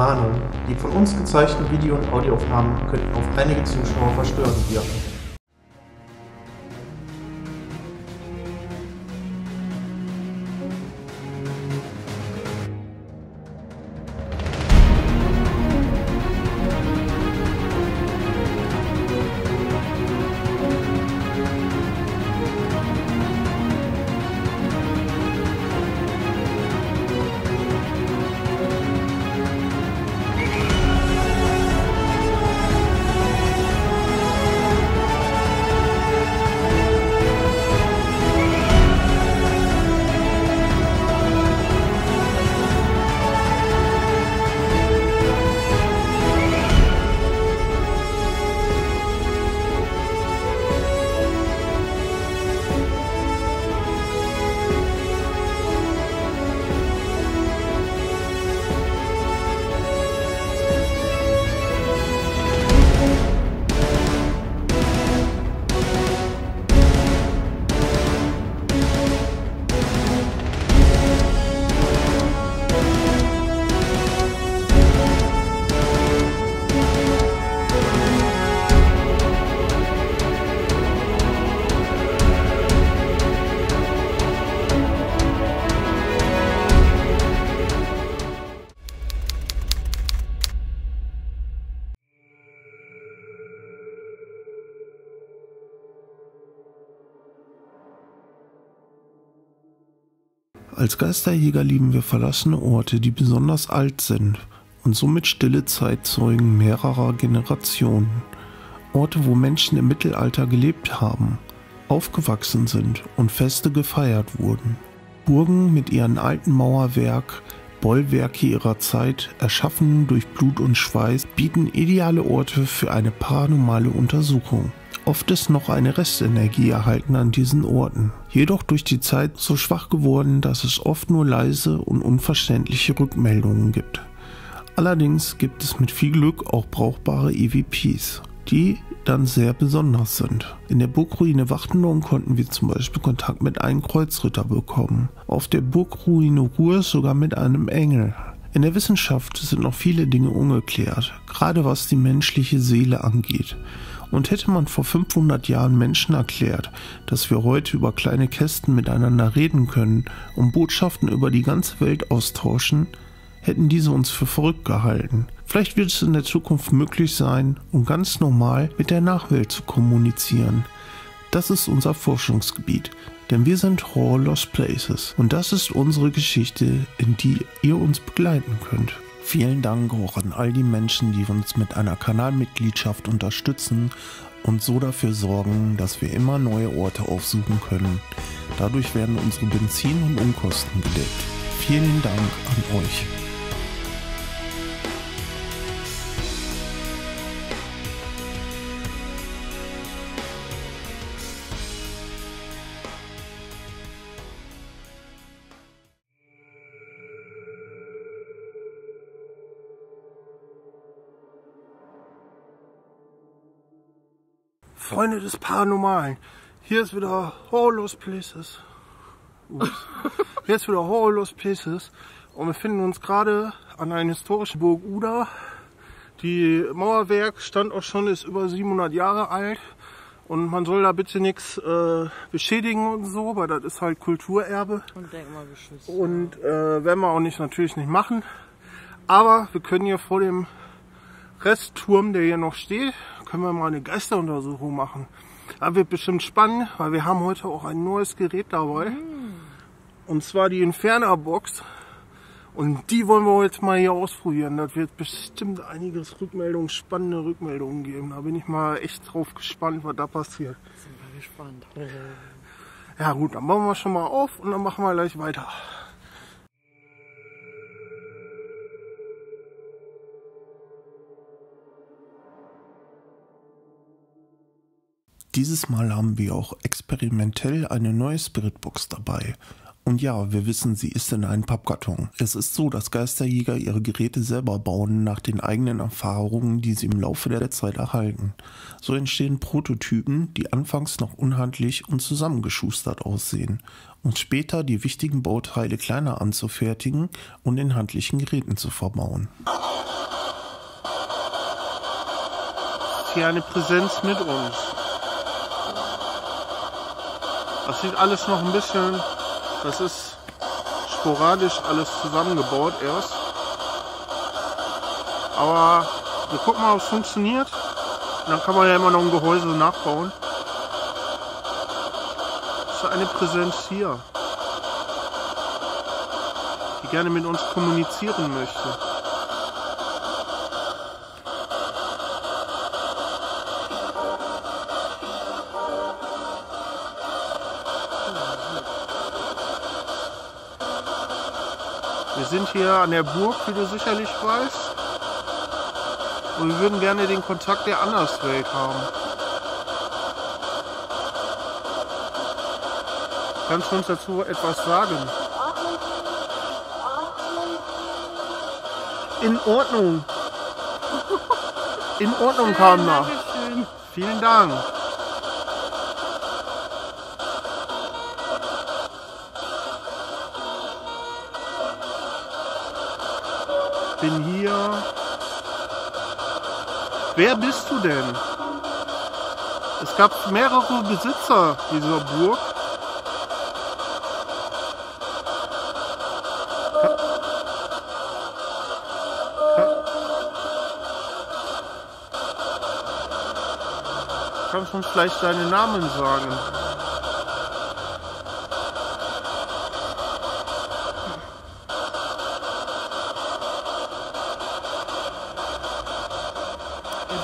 Warnung, die von uns gezeigten Video- und Audioaufnahmen könnten auf einige Zuschauer verstörend wirken. Als Geisterjäger lieben wir verlassene Orte, die besonders alt sind und somit stille Zeitzeugen mehrerer Generationen. Orte, wo Menschen im Mittelalter gelebt haben, aufgewachsen sind und Feste gefeiert wurden. Burgen mit ihrem alten Mauerwerk, Bollwerke ihrer Zeit, erschaffen durch Blut und Schweiß, bieten ideale Orte für eine paranormale Untersuchung. Oft ist noch eine Restenergie erhalten an diesen Orten, jedoch durch die Zeit so schwach geworden, dass es oft nur leise und unverständliche Rückmeldungen gibt. Allerdings gibt es mit viel Glück auch brauchbare EVPs, die dann sehr besonders sind. In der Burgruine Wachtendorn konnten wir zum Beispiel Kontakt mit einem Kreuzritter bekommen, auf der Burgruine Ruhr sogar mit einem Engel. In der Wissenschaft sind noch viele Dinge ungeklärt, gerade was die menschliche Seele angeht. Und hätte man vor 500 Jahren Menschen erklärt, dass wir heute über kleine Kästen miteinander reden können und Botschaften über die ganze Welt austauschen, hätten diese uns für verrückt gehalten. Vielleicht wird es in der Zukunft möglich sein, um ganz normal mit der Nachwelt zu kommunizieren. Das ist unser Forschungsgebiet, denn wir sind Horror Lost Places und das ist unsere Geschichte, in die ihr uns begleiten könnt. Vielen Dank auch an all die Menschen, die uns mit einer Kanalmitgliedschaft unterstützen und so dafür sorgen, dass wir immer neue Orte aufsuchen können. Dadurch werden unsere Benzin- und Unkosten gedeckt. Vielen Dank an euch. Freunde des Paranormalen, hier ist wieder Horrorless Places. Ups. Hier ist wieder Horrorless Places und wir finden uns gerade an einer historischen Burg Uda. Die Mauerwerk stand auch schon, ist über 700 Jahre alt und man soll da bitte nichts äh, beschädigen und so, weil das ist halt Kulturerbe. Und Denkmalgeschützt. Und äh, werden wir auch nicht natürlich nicht machen. Aber wir können hier vor dem Restturm, der hier noch steht, können wir mal eine Geisteruntersuchung machen. Das wird bestimmt spannend, weil wir haben heute auch ein neues Gerät dabei. Und zwar die Inferna Box. Und die wollen wir heute mal hier ausprobieren. Das wird bestimmt einiges Rückmeldungen, spannende Rückmeldungen geben. Da bin ich mal echt drauf gespannt, was da passiert. Sind wir gespannt. Ja gut, dann bauen wir schon mal auf und dann machen wir gleich weiter. Dieses Mal haben wir auch experimentell eine neue Spiritbox dabei. Und ja, wir wissen, sie ist in einem Pappkarton. Es ist so, dass Geisterjäger ihre Geräte selber bauen nach den eigenen Erfahrungen, die sie im Laufe der Zeit erhalten. So entstehen Prototypen, die anfangs noch unhandlich und zusammengeschustert aussehen und später die wichtigen Bauteile kleiner anzufertigen und in handlichen Geräten zu verbauen. Hier eine Präsenz mit uns. Das sieht alles noch ein bisschen, das ist sporadisch alles zusammengebaut erst. Aber wir gucken mal, ob es funktioniert. Und dann kann man ja immer noch ein Gehäuse nachbauen. Das ist eine Präsenz hier, die gerne mit uns kommunizieren möchte. Wir sind hier an der Burg, wie du sicherlich weißt. Und wir würden gerne den Kontakt der Anderswelt haben. Kannst du uns dazu etwas sagen? In Ordnung. In Ordnung, Kamna. Dankeschön. Vielen Dank. Bin hier. Wer bist du denn? Es gab mehrere Besitzer dieser Burg. Kannst du uns vielleicht deinen Namen sagen?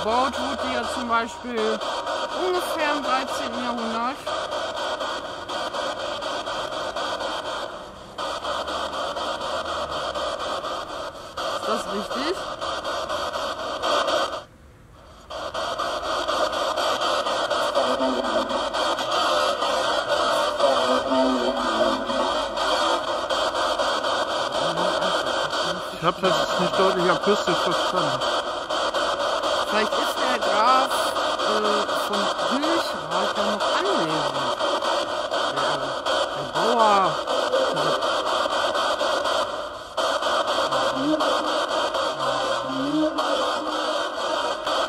Gebaut wurde ja zum Beispiel ungefähr im 13. Jahrhundert. Ist das richtig? Ich habe das nicht deutlich akustisch verstanden. Vielleicht ist der Graf äh, von Hülchrath ja noch anwesend. Der, der Bauer.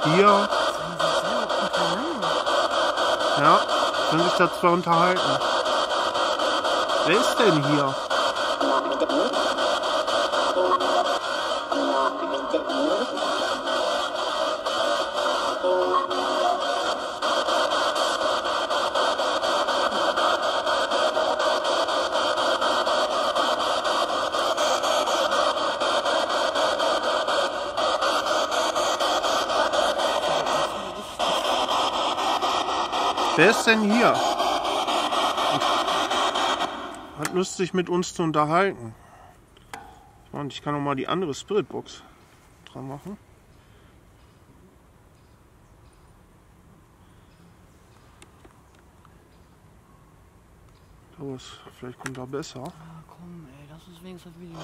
Hier, ja, können sich da zwei unterhalten. Wer ist denn hier? Wer ist denn hier? Hat Lust, sich mit uns zu unterhalten. Und ich kann noch mal die andere Spiritbox dran machen. Es, vielleicht kommt da besser. Ah, komm, ey, lass uns wenigstens das Video.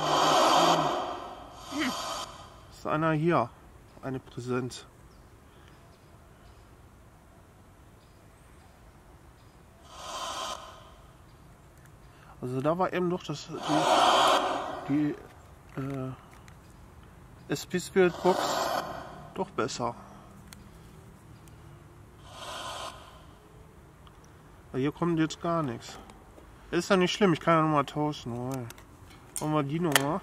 Ist einer hier? Eine Präsenz. Also da war eben doch das die, die äh, SP Spirit Box doch besser. Aber hier kommt jetzt gar nichts. Ist ja nicht schlimm, ich kann ja nochmal tauschen. Weil. Wollen wir die Nummer?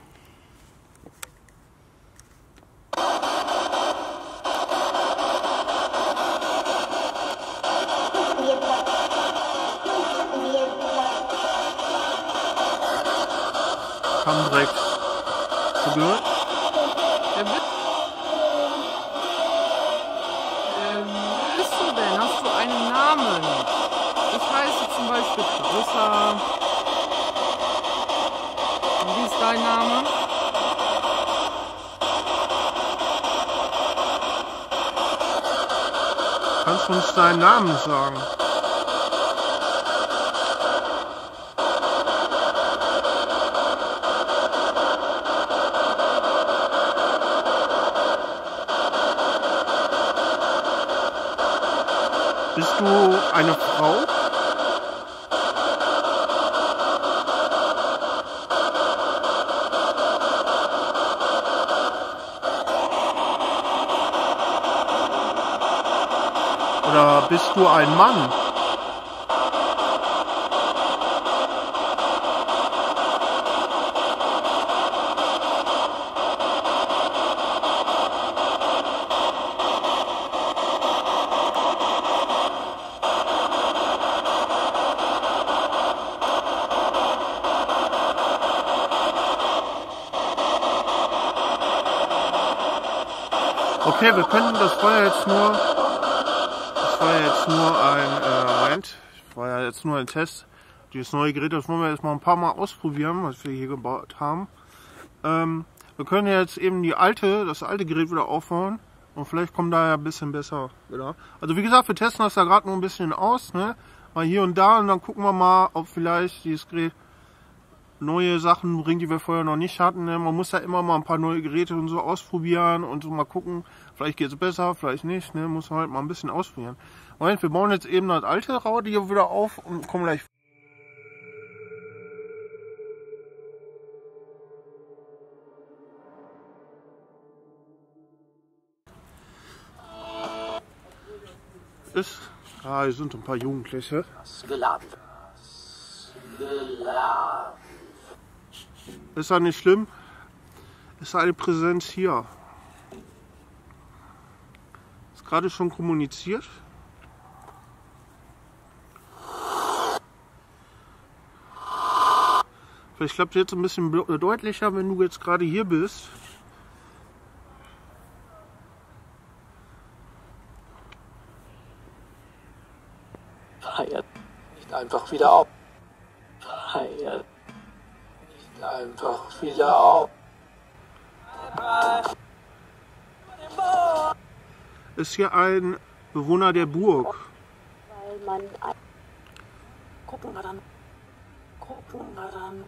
Namen sagen. Bist du eine Frau? Bist du ein Mann? Okay, wir können, das ja jetzt nur, jetzt nur ein, äh, Moment, war ja jetzt nur ein Test. Dieses neue Gerät, das wollen wir jetzt mal ein paar Mal ausprobieren, was wir hier gebaut haben. Ähm, wir können jetzt eben die alte, das alte Gerät wieder aufbauen und vielleicht kommt da ja ein bisschen besser wieder. Also wie gesagt, wir testen das ja gerade nur ein bisschen aus, ne? Mal hier und da und dann gucken wir mal, ob vielleicht dieses Gerät neue Sachen bringt, die wir vorher noch nicht hatten. Ne? Man muss ja immer mal ein paar neue Geräte und so ausprobieren und so mal gucken, vielleicht geht es besser, vielleicht nicht. Ne? Muss man halt mal ein bisschen ausprobieren. Moment, wir bauen jetzt eben das alte Radio wieder auf und kommen gleich. Ist, ah, hier sind ein paar Jugendliche. Geladen. Geladen. Ist ja nicht schlimm. Ist eine Präsenz hier. Ist gerade schon kommuniziert. Vielleicht klappt es jetzt ein bisschen deutlicher, wenn du jetzt gerade hier bist. Feiert nicht einfach wieder auf. Feiert nicht einfach wieder auf. Ist hier ein Bewohner der Burg. weil man gucken wir dann gucken wir dann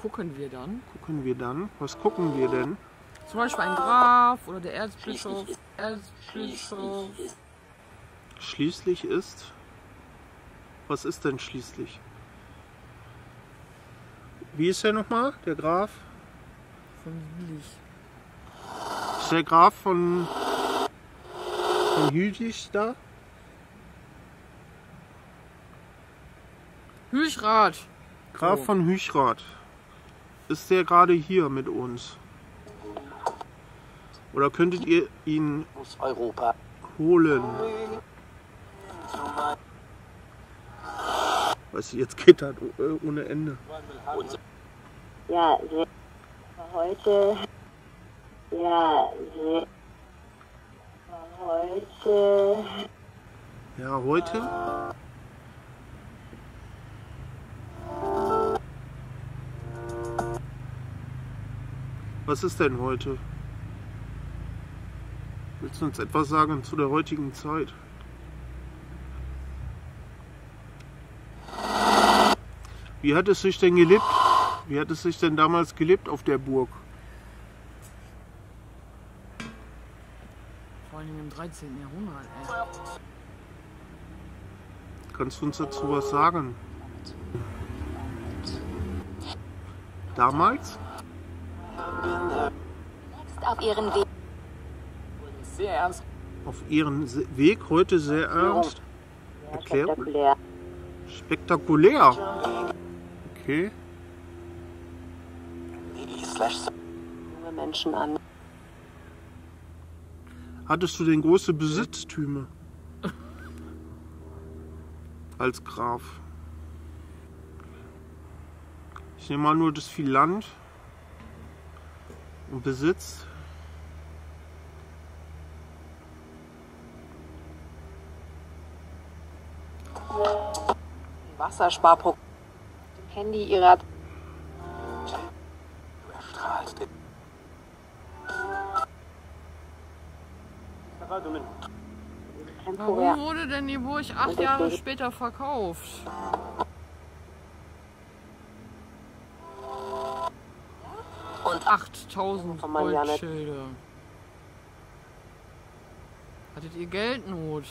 Gucken wir dann. Gucken wir dann. Was gucken wir denn? Zum Beispiel ein Graf oder der Erzbischof. Erzbischof. Schließlich ist. Was ist denn schließlich? Wie ist der nochmal? Der Graf? Von Jülich. Ist der Graf von. von Jülich da? Hülchrath. Graf So. von Hüchrath. Ist der gerade hier mit uns? Oder könntet ihr ihn Aus Europa. holen? Weißt du, jetzt geht das äh, ohne Ende. ja heute ja heute Ja, heute? Was ist denn heute? Willst du uns etwas sagen zu der heutigen Zeit? Wie hat es sich denn gelebt? Wie hat es sich denn damals gelebt auf der Burg? Vor allem im 13. Jahrhundert, ey. Kannst du uns dazu was sagen? Damals? Auf ihren Weg. Sehr ernst. Auf ihren Weg heute sehr ernst? Erklär. spektakulär Spektakulär. Okay. Junge Menschen an Hattest du denn große Besitztümer? Als Graf. Ich nehme mal nur das viel Land und Besitz. Wassersparprogramm Handy ihrer strahlt. temporär Warum wurde denn die Burg acht Jahre später verkauft? Und 8000 Kann man ja nicht. Goldschilde. Hattet ihr Geldnot?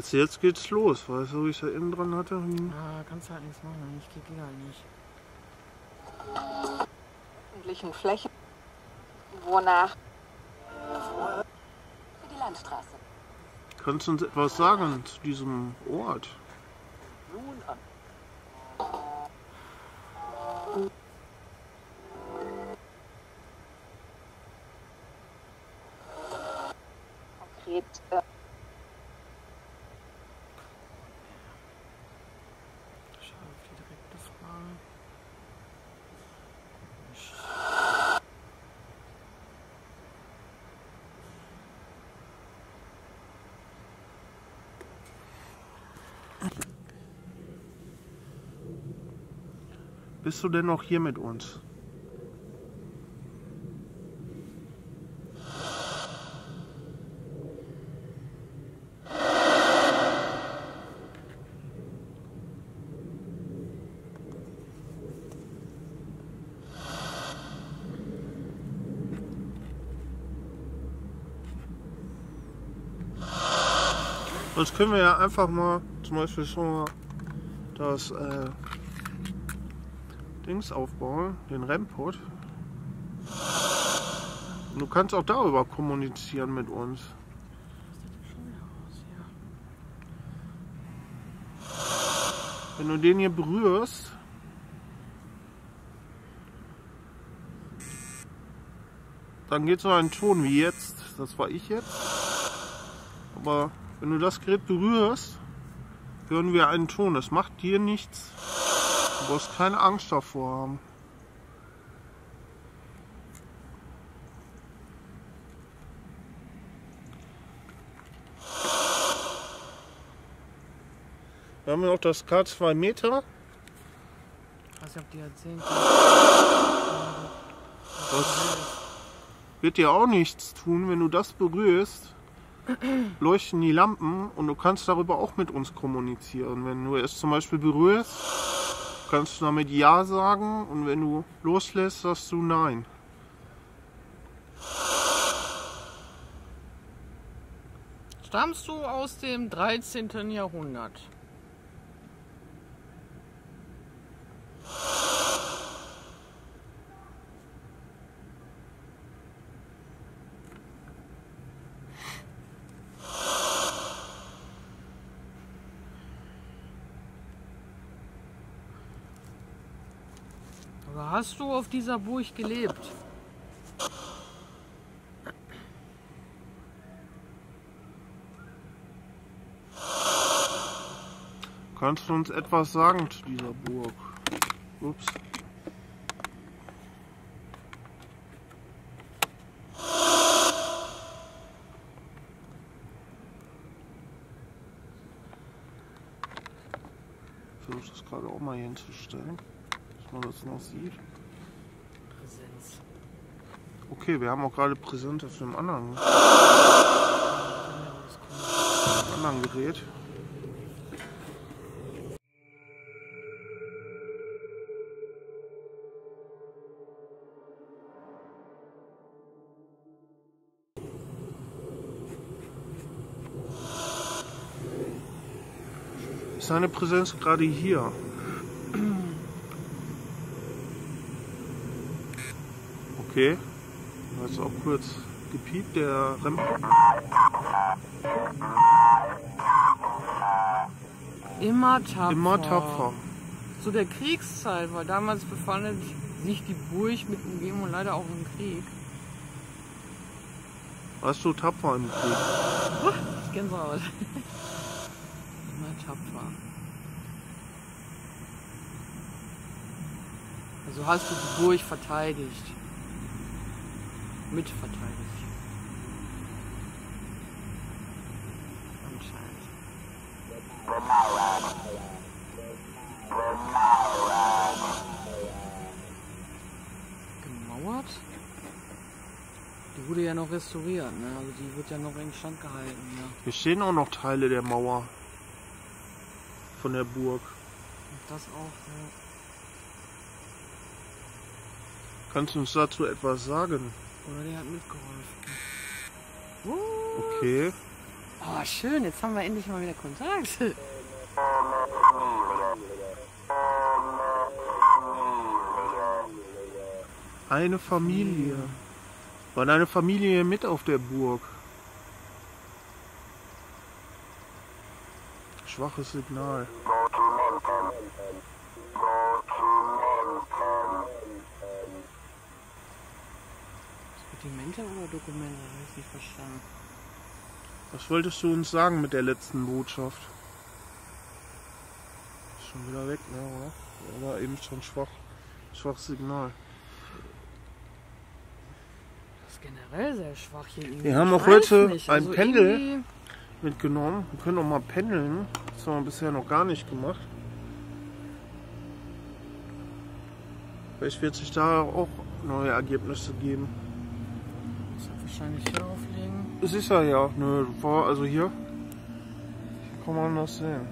Also jetzt geht's los, weißt du, wie ich da innen dran hatte? Hm. Ah, kannst du halt nichts machen. Ich krieg die halt nicht. öffentlichen Flächen, wonach für die Landstraße. Kannst du uns etwas sagen zu diesem Ort? Nun an. Konkret äh, Schau auf die direkte Frage. Bist du denn noch hier mit uns? Sonst können wir ja einfach mal zum Beispiel schon mal das äh, Dings aufbauen, den Rampot. Du kannst auch darüber kommunizieren mit uns. Wenn du den hier berührst, dann geht so ein Ton wie jetzt. Das war ich jetzt. Aber wenn du das Gerät berührst, hören wir einen Ton. Das macht dir nichts. Du brauchst keine Angst davor haben. Wir haben ja noch das K2 Meter. Nicht, ob die erzählen Das wird dir auch nichts tun, wenn du das berührst. Leuchten die Lampen und du kannst darüber auch mit uns kommunizieren. Wenn du es zum Beispiel berührst, kannst du damit Ja sagen und wenn du loslässt, sagst du Nein. Stammst du aus dem 13. Jahrhundert? Oder hast du auf dieser Burg gelebt? Kannst du uns etwas sagen zu dieser Burg? Ups. Versuche das gerade auch mal hinzustellen, man das noch sieht. Präsenz. Okay, wir haben auch gerade Präsent auf dem anderen, anderen Gerät. Ist seine Präsenz gerade hier? Okay. Also auch kurz gepiept, der Rem Immer tapfer. immer tapfer. Zu der Kriegszeit, weil damals befandet sich die Burg mit Umgebung leider auch im Krieg. Warst du tapfer im Krieg? Ich Gänsehaut. Immer tapfer. Also hast du die Burg verteidigt. Mitverteidigt. Anscheinend. Gemauert? Die wurde ja noch restauriert, ne? Also die wird ja noch in Stand gehalten, ja. Hier stehen auch noch Teile der Mauer von der Burg. Und das auch, ja. Kannst du uns dazu etwas sagen? Oder der hat mitgeholfen. Okay. Oh, schön, jetzt haben wir endlich mal wieder Kontakt. Eine Familie. War deine Familie mit auf der Burg? Schwaches Signal. Dokumente oder Dokumente? Hab ich nicht verstanden. Was wolltest du uns sagen mit der letzten Botschaft? Ist schon wieder weg, ne, oder? War eben schon schwach. Schwaches Signal. Das ist generell sehr schwach hier irgendwie. Wir haben auch heute nicht, ein also Pendel. irgendwie- mitgenommen. Wir können auch mal pendeln. Das haben wir bisher noch gar nicht gemacht. Vielleicht wird sich da auch neue Ergebnisse geben. Wahrscheinlich hier auflegen. Es ist ja ja, nö, war also hier. Kann man das sehen.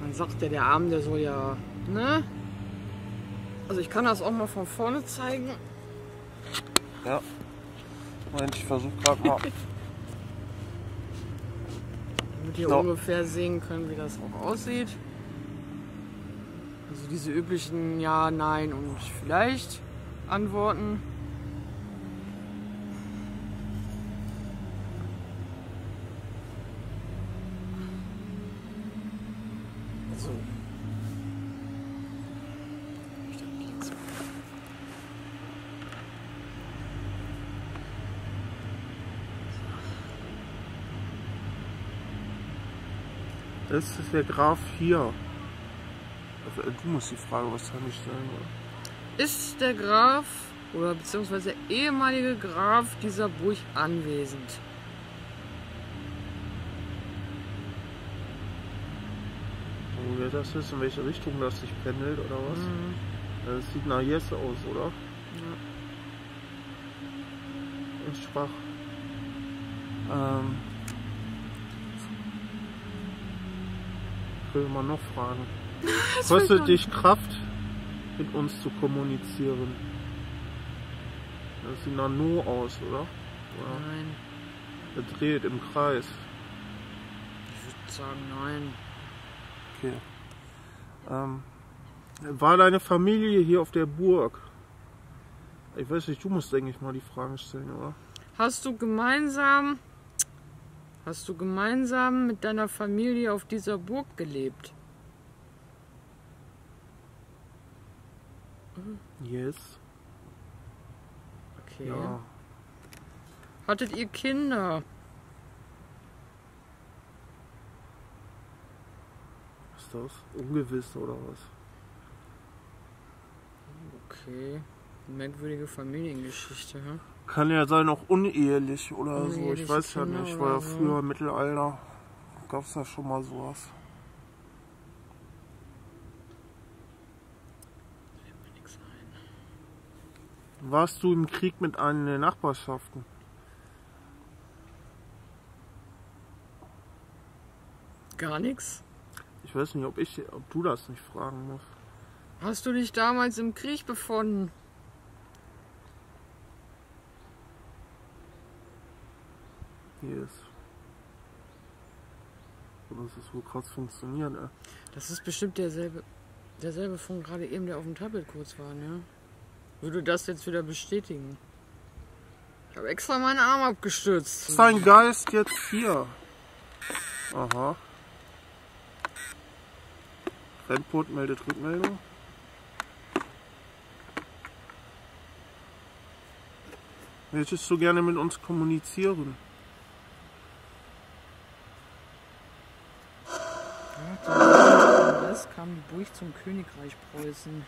Dann sagt der, der Arm, der soll ja, ne? Also ich kann das auch mal von vorne zeigen. Ja. Moment, ich versuche gerade mal. Damit ihr So. ungefähr sehen könnt, wie das auch aussieht. Also diese üblichen Ja, Nein und vielleicht Antworten. So. Ich dachte, links. Das ist der Graf hier. Äh, du musst die Frage wahrscheinlich stellen, oder? Ist der Graf oder beziehungsweise der ehemalige Graf dieser Burg anwesend? Wo wir das ist, in welche Richtung das sich pendelt oder was? Mhm. Das sieht nach Yes aus, oder? Ist schwach. Ähm. Ich will mal noch fragen. Kostet dich Kraft, mit uns zu kommunizieren? Das sieht nach No aus, oder? oder? Nein, Er dreht im Kreis. ich würde sagen nein. Okay. Ähm, war deine Familie hier auf der Burg? Ich weiß nicht, du musst eigentlich mal die Fragen stellen, oder? Hast du gemeinsam hast du gemeinsam mit deiner Familie auf dieser Burg gelebt? Yes. Okay. Ja. Hattet ihr Kinder? Was ist das? Ungewiss oder was? Okay. Merkwürdige Familiengeschichte, hä? Kann ja sein, auch unehelich oder so. Ich Uneheliche weiß ja Kinder nicht. War ja oder so. früher im Mittelalter. Gab es ja schon mal sowas. Warst du im Krieg mit einem der Nachbarschaften? Gar nichts? Ich weiß nicht, ob ich, ob du das nicht fragen musst. Hast du dich damals im Krieg befunden? Yes. So, dass es wohl krass funktioniert, ey. Das ist bestimmt derselbe, derselbe von gerade eben, der auf dem Tablet kurz war, ne? Würde das jetzt wieder bestätigen? Ich habe extra meinen Arm abgestützt. Ist dein Geist jetzt hier? Aha. Rennport meldet Rückmeldung. Möchtest du gerne mit uns kommunizieren? Das kam die Burg zum Königreich Preußen.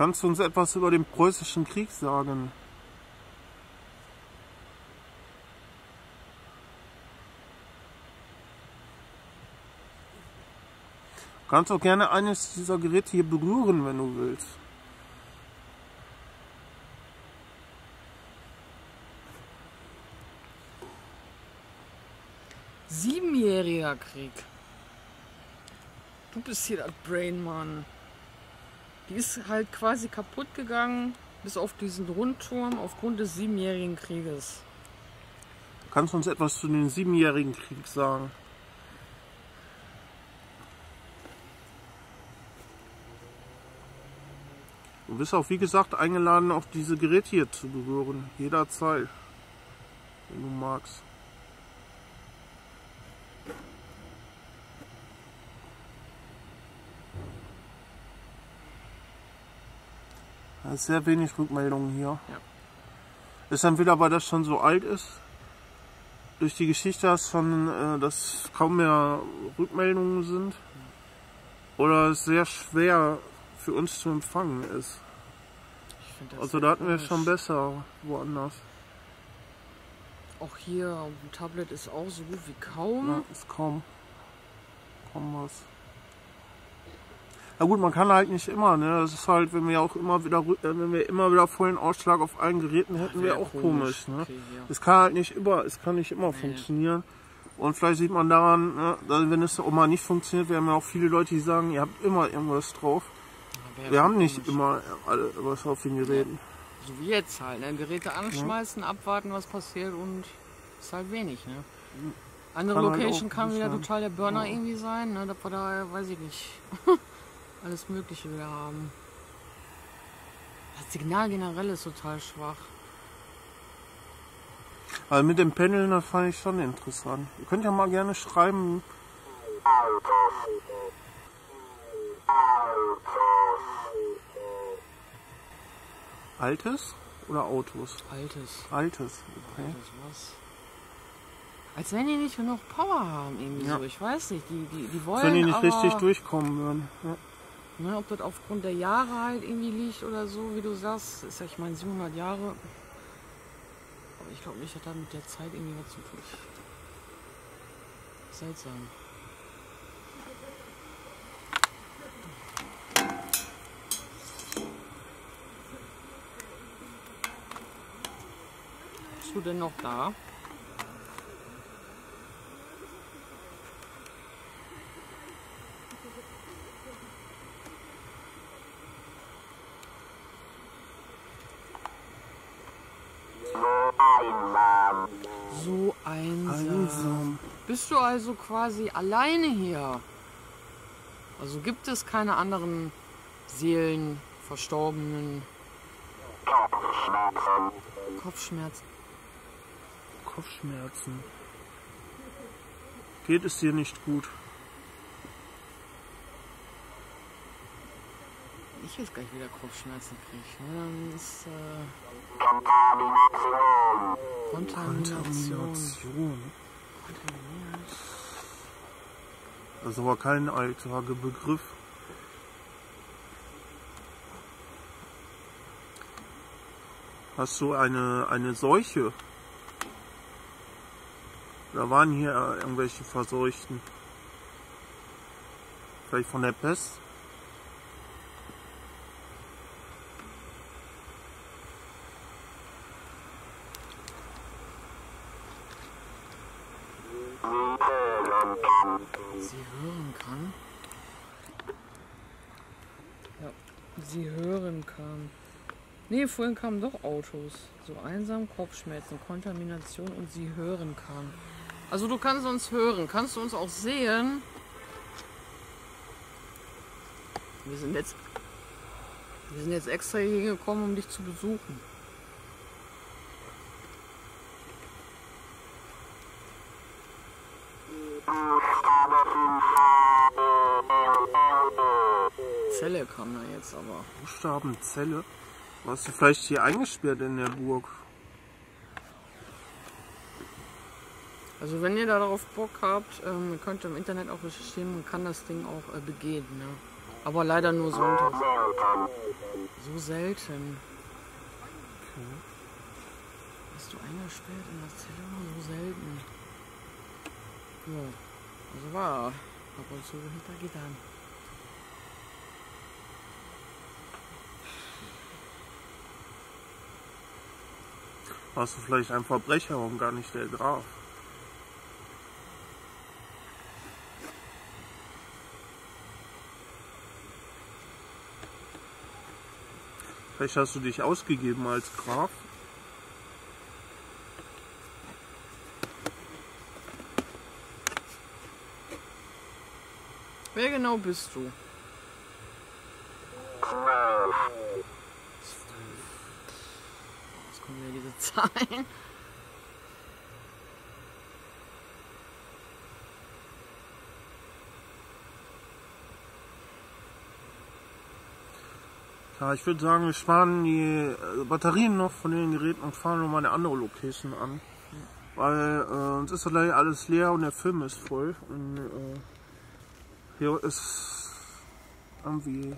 Kannst du uns etwas über den preußischen Krieg sagen? Kannst auch gerne eines dieser Geräte hier berühren, wenn du willst. Siebenjähriger Krieg. Du bist hier das Brain, Mann. Die ist halt quasi kaputt gegangen, bis auf diesen Rundturm aufgrund des Siebenjährigen Krieges. Kannst du uns etwas zu den Siebenjährigen Krieg sagen? Du bist auch, wie gesagt, eingeladen, auf diese Geräte hier zu berühren. Jederzeit. Wenn du magst. Sehr wenig Rückmeldungen hier. Ja. Ist entweder, weil das schon so alt ist, durch die Geschichte hast schon, äh, dass kaum mehr Rückmeldungen sind, oder es sehr schwer für uns zu empfangen ist. Also da hatten wir es schon besser woanders. Auch hier auf dem Tablet ist auch so gut wie kaum. Ja, ist kaum, kaum was. Na gut, man kann halt nicht immer, ne? Das ist halt, wenn wir auch immer wieder, äh, wenn wir immer wieder vollen Ausschlag auf allen Geräten hätten, wäre Wär auch komisch, ne? Okay, ja. Es kann halt nicht immer, es kann nicht immer funktionieren. Und vielleicht sieht man daran, ne, wenn es auch mal nicht funktioniert, wir haben ja auch viele Leute, die sagen, ihr habt immer irgendwas drauf. Wär Wir haben nicht komisch. immer alle was auf den Geräten. So wie jetzt halt, ne? Geräte anschmeißen, abwarten, was passiert und ist halt wenig, ne? Andere Kann halt Location auch kann wieder sein. total der Burner irgendwie sein, ne? Wir da, weiß ich nicht, alles Mögliche wieder haben. Das Signal generell ist total schwach. Also mit dem Panel, das fand ich schon interessant. Ihr könnt ja mal gerne schreiben. Altes oder Autos? Altes. Altes, okay. Altes was? Als wenn die nicht genug Power haben irgendwie Ja. so. Ich weiß nicht, die, die, die wollen Wenn die nicht aber, richtig durchkommen würden. Ja. Ne, ob das aufgrund der Jahre halt irgendwie liegt oder so, wie du sagst, ist ja, ich meine, 700 Jahre. Aber ich glaube nicht, dass das mit der Zeit irgendwie was zu tun Seltsam. Bist du denn noch da? So einsam. Einsam. Bist du also quasi alleine hier? Also gibt es keine anderen Seelen, Verstorbenen? Kopfschmerzen. Kopfschmerzen. Geht es dir nicht gut? Ich jetzt gleich wieder Kopfschmerzen kriege. Ne? Dann ist äh, Kontamination. Kontamination. Das ist aber kein alter Begriff. Hast du eine, eine Seuche? Da waren hier irgendwelche Verseuchten. Vielleicht von der Pest? Sie hören kann. Ja, sie hören kann. Nee, vorhin kamen doch Autos. So einsam, Kopfschmerzen, Kontamination und sie hören kann. Also du kannst uns hören. Kannst du uns auch sehen? Wir sind jetzt, wir sind jetzt extra hier gekommen, um dich zu besuchen. Zelle kam da jetzt aber. Buchstabenzelle? Warst du vielleicht hier eingesperrt in der Burg? Also wenn ihr darauf Bock habt, ähm, ihr könnt im Internet auch recherchieren, man kann das Ding auch äh, begehen. Ne? Aber leider nur sonntags. So selten. Bist du eingesperrt in der Zelle? So selten. Ja, also war ab und zu hinter Gittern. warst du vielleicht ein Verbrecher und gar nicht der Graf. Vielleicht hast du dich ausgegeben als Graf. Wer genau bist du? Graf denn diese Zahlen? Ja, ich würde sagen, wir sparen die äh, Batterien noch von den Geräten und fahren nochmal eine andere Location an. Weil äh, uns ist gleich alles leer und der Film ist voll. Und äh, hier ist irgendwie